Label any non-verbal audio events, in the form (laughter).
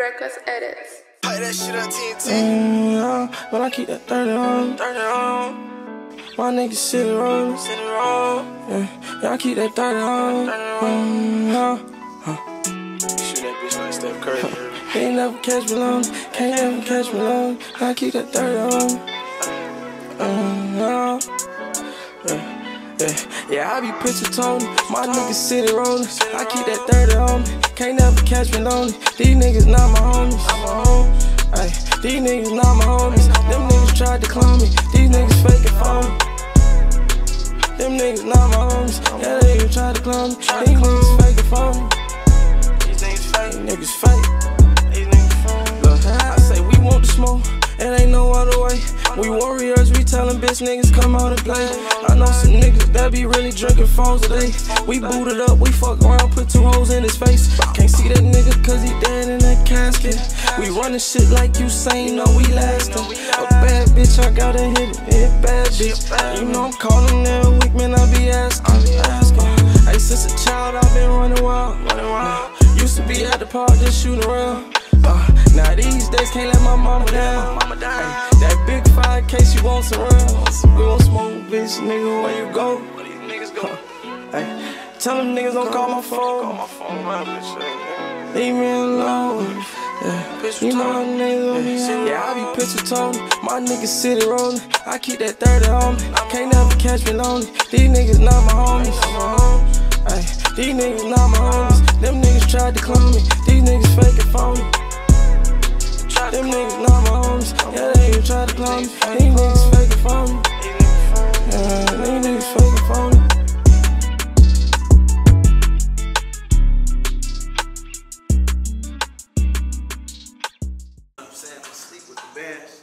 Records edits. Play that shit on TNT. Mm, yeah, but I keep that 30 on. 30 on. My niggas city rollin'. City roll. Yeah, yeah, I keep that 30 on. 30 Mm, yeah. Shoot that bitch like Steph Curry. They (laughs) ain't never catch me long. Can't never catch me long. I keep that 30 on. Mm, yeah. Yeah. Yeah, yeah, I be picture Tony. My niggas city rollin'. I keep that 30 on me. Can't never catch me lonely. These niggas not my homies. Ay, these niggas not my homies. Them niggas tried to clone me. These niggas fake and phony. Them niggas not my homies. Yeah, they even tried to clone me. These niggas fake and phony. These niggas fake. These niggas fake. Look, I say we want the smoke, it ain't no other way. We warriors, we niggas come out and play. I know some niggas that be really drinking phones today. We booted up, we fuck around, put two holes in his face. Can't see that nigga cause he dead in that casket. We running shit like you saying, no, we lastin'. A bad bitch, I gotta hit it, hit bad bitch. You know I'm calling every week, man, I be asking. Hey, since a child, I've been. Running wild. Used to be at the park just shooting around. Uh, now these days can't let my. Mama down. Case you want some round. We gon' smoke, bitch, nigga, where you go? Where these niggas go? Ay, tell them niggas don't call my Call phone. my phone, my bitch. Leave me alone. Yeah. You know them niggas on. Yeah, I be picture Tony. My niggas city rollin'. I keep that 30 on me. Can't never catch me lonely. These niggas not my homies. Ay, these niggas not my homies. Them niggas tried to clone me. These niggas fake and try to clone me. These niggas and phony. These. Yeah, these niggas. I'm saying, I sleep with the bands.